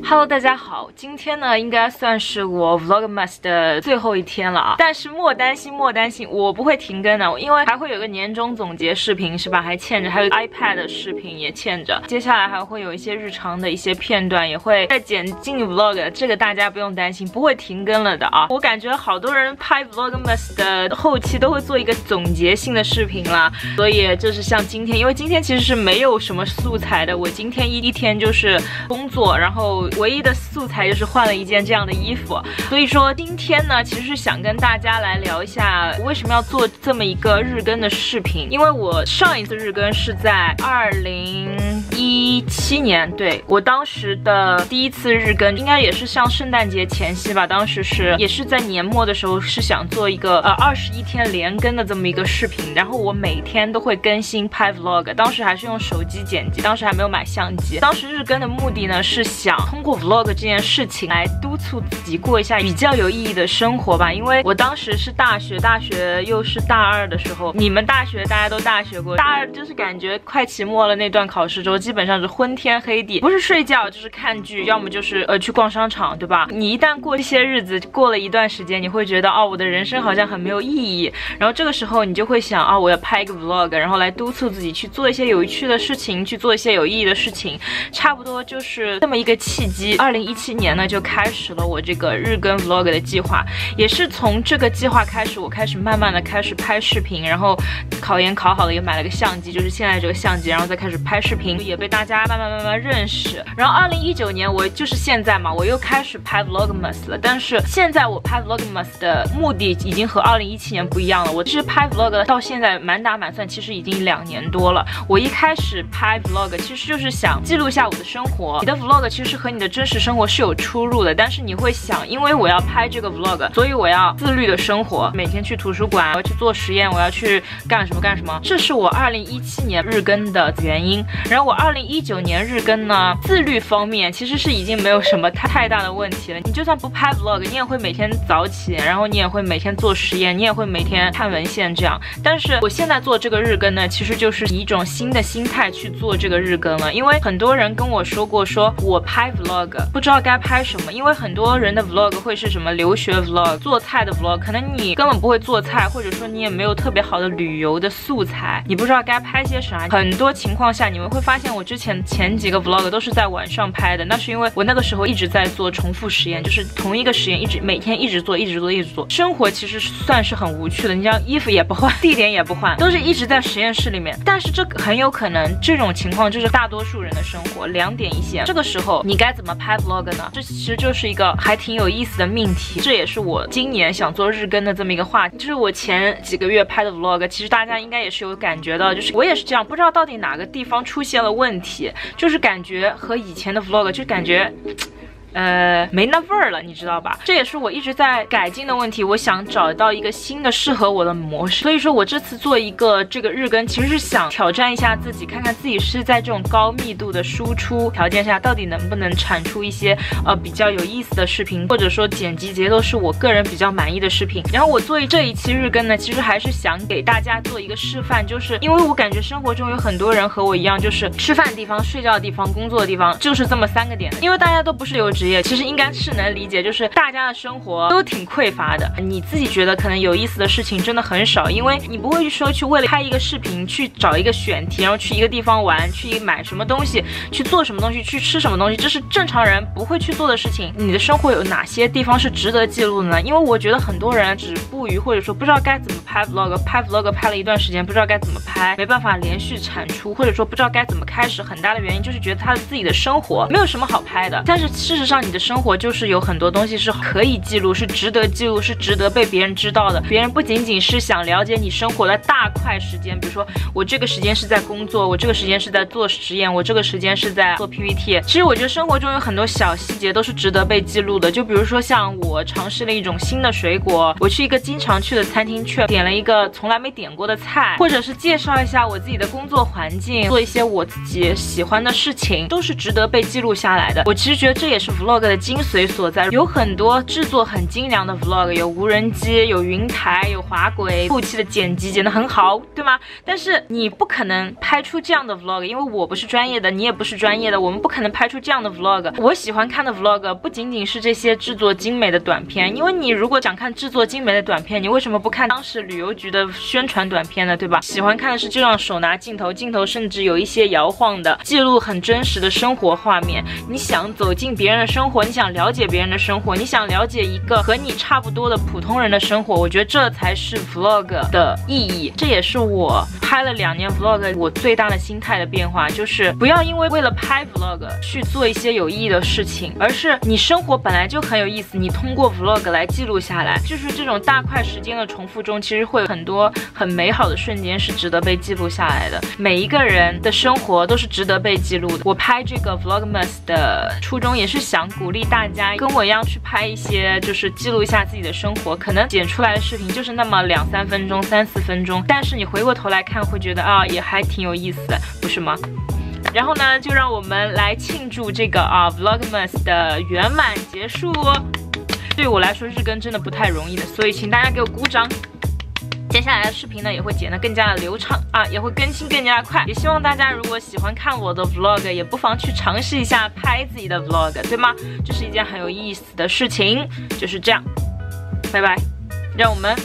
Hello，大家好，今天呢应该算是我 Vlogmas 的最后一天了啊，但是莫担心，莫担心，我不会停更的，因为还会有个年终总结视频是吧？还欠着，还有 iPad 的视频也欠着，接下来还会有一些日常的一些片段也会再剪进 Vlog，这个大家不用担心，不会停更了的啊。我感觉好多人拍 Vlogmas 的后期都会做一个总结性的视频啦，所以就是像今天，因为今天其实是没有什么素材的，我今天一一天就是工作，然后。唯一的素材就是换了一件这样的衣服，所以说今天呢，其实是想跟大家来聊一下为什么要做这么一个日更的视频，因为我上一次日更是在二零一七年，对我当时的第一次日更，应该也是像圣诞节前夕吧，当时是也是在年末的时候，是想做一个呃二十一天连更的这么一个视频，然后我每天都会更新拍 vlog，当时还是用手机剪辑，当时还没有买相机，当时日更的目的呢是想。通过 vlog 这件事情来督促自己过一下比较有意义的生活吧，因为我当时是大学，大学又是大二的时候，你们大学大家都大学过，大二就是感觉快期末了那段考试周，基本上是昏天黑地，不是睡觉就是看剧，要么就是呃去逛商场，对吧？你一旦过这些日子，过了一段时间，你会觉得哦，我的人生好像很没有意义，然后这个时候你就会想啊，我要拍一个 vlog，然后来督促自己去做一些有趣的事情，去做一些有意义的事情，差不多就是这么一个契。机，二零一七年呢就开始了我这个日更 vlog 的计划，也是从这个计划开始，我开始慢慢的开始拍视频，然后考研考好了，也买了个相机，就是现在这个相机，然后再开始拍视频，也被大家慢慢慢慢认识。然后二零一九年我就是现在嘛，我又开始拍 vlogmas 了，但是现在我拍 vlogmas 的目的已经和二零一七年不一样了。我其实拍 vlog 到现在满打满算，其实已经两年多了。我一开始拍 vlog 其实就是想记录一下我的生活，你的 vlog 其实和你的真实生活是有出入的，但是你会想，因为我要拍这个 vlog，所以我要自律的生活，每天去图书馆，我要去做实验，我要去干什么干什么，这是我二零一七年日更的原因。然后我二零一九年日更呢，自律方面其实是已经没有什么太太大的问题了。你就算不拍 vlog，你也会每天早起，然后你也会每天做实验，你也会每天看文献这样。但是我现在做这个日更呢，其实就是以一种新的心态去做这个日更了，因为很多人跟我说过，说我拍 vlog。不知道该拍什么，因为很多人的 vlog 会是什么留学 vlog、做菜的 vlog，可能你根本不会做菜，或者说你也没有特别好的旅游的素材，你不知道该拍些啥。很多情况下，你们会发现我之前前几个 vlog 都是在晚上拍的，那是因为我那个时候一直在做重复实验，就是同一个实验一直每天一直做，一直做，一直做。生活其实算是很无趣的，你像衣服也不换，地点也不换，都是一直在实验室里面。但是这很有可能这种情况就是大多数人的生活。两点一线，这个时候你该怎么拍？vlog 呢？这其实就是一个还挺有意思的命题，这也是我今年想做日更的这么一个话题。就是我前几个月拍的 vlog，其实大家应该也是有感觉到，就是我也是这样，不知道到底哪个地方出现了问问题，就是感觉和以前的 vlog 就感觉。呃，没那味儿了，你知道吧？这也是我一直在改进的问题。我想找到一个新的适合我的模式，所以说我这次做一个这个日更，其实是想挑战一下自己，看看自己是在这种高密度的输出条件下，到底能不能产出一些呃比较有意思的视频，或者说剪辑节奏是我个人比较满意的视频。然后我做这一期日更呢，其实还是想给大家做一个示范，就是因为我感觉生活中有很多人和我一样，就是吃饭的地方、睡觉的地方、工作的地方，就是这么三个点。因为大家都不是有。职业其实应该是能理解，就是大家的生活都挺匮乏的。你自己觉得可能有意思的事情真的很少，因为你不会去说去为了拍一个视频去找一个选题，然后去一个地方玩，去买什么东西，去做什么东西，去吃什么东西，这是正常人不会去做的事情。你的生活有哪些地方是值得记录的呢？因为我觉得很多人止步于或者说不知道该怎么拍 vlog，拍 vlog 拍了一段时间不知道该怎么拍，没办法连续产出，或者说不知道该怎么开始，很大的原因就是觉得他自己的生活没有什么好拍的。但是事实上。让你的生活就是有很多东西是可以记录，是值得记录，是值得被别人知道的。别人不仅仅是想了解你生活的大块时间，比如说我这个时间是在工作，我这个时间是在做实验，我这个时间是在做 PPT。其实我觉得生活中有很多小细节都是值得被记录的。就比如说像我尝试了一种新的水果，我去一个经常去的餐厅去点了一个从来没点过的菜，或者是介绍一下我自己的工作环境，做一些我自己喜欢的事情，都是值得被记录下来的。我其实觉得这也是。Vlog 的精髓所在。有很多制作很精良的 vlog，有无人机，有云台，有滑轨，后期的剪辑剪得很好，对吗？但是你不可能拍出这样的 vlog，因为我不是专业的，你也不是专业的，我们不可能拍出这样的 vlog。我喜欢看的 vlog 不仅仅是这些制作精美的短片，因为你如果想看制作精美的短片，你为什么不看当时旅游局的宣传短片呢？对吧？喜欢看的是这样手拿镜头，镜头甚至有一些摇晃的，记录很真实的生活画面。你想走进别人的生活，你想了解别人的生活，你想了解一个和你差不多的普通人的生活，我觉得这才是 vlog 的意义。这也是我拍了两年 vlog 我最大的心态的变化，就是不要因为为了拍 vlog 去做一些有意义的事情，而是你生活本来就很有意思，你通过 vlog 来记录下来，就是这种大块时间的重复中，其实会有很多很美好的瞬间是值得被记录下来的。每一个人的生活都是值得被记录的。我拍这个 vlogmas 的初衷也是想鼓励大家跟我一样去拍一些，就是记录一下自己的生活。可能剪出来的视频就是那么两三分钟、三四分钟，但是你回过头来看会觉得啊，也还挺有意思的，不是吗？然后呢，就让我们来庆祝这个啊 vlogmas 的圆满结束。对我来说，日更真的不太容易的，所以请大家给我鼓掌。接下来的视频呢，也会剪得更加的流畅啊，也会更新更加快。也希望大家如果喜欢看我的 vlog，也不妨去尝试一下拍自己的 vlog，对吗？这是一件很有意思的事情，就是这样。拜拜，让我们。